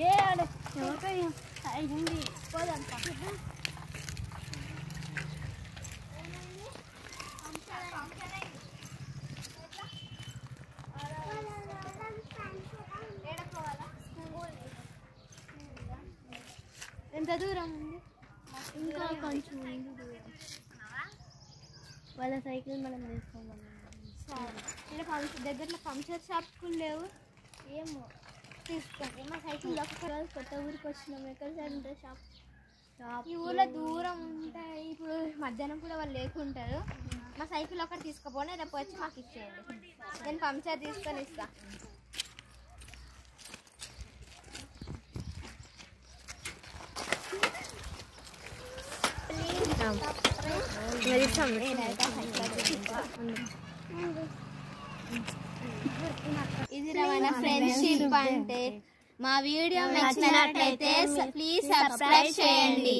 ఏ ఆడ అయింది పోదంతా ఎంత దూరం ఉంది? ఇంకా కొంచెం వాళ్ళ సైకిల్ మనం తీసుకోమన్నాం దగ్గరలో పంక్చర్ షాప్ కూడా లేవు. ఏమో తీసుకోండి మా సైకిల్ ఒక్క కొత్త ఊరికి వచ్చినాం. ఎక్కడ సైడ్ ఉంటుంది షాప్? ఈ ఊర్లో దూరం ఉంటాయి. ఇప్పుడు మధ్యాహ్నం కూడా వాళ్ళు లేకుంటారు. మా సైకిల్ ఒకటి తీసుకుపోయి రేపు వచ్చి మాకు ఇచ్చేయండి. నేను పంక్చర్ తీసుకొని ఇస్తా. ఇది మన ఫ్రెండ్షిప్ అంటే మా వీడియో నచ్చినట్లయితే ప్లీజ్ సబ్స్క్రైబ్ చేయండి.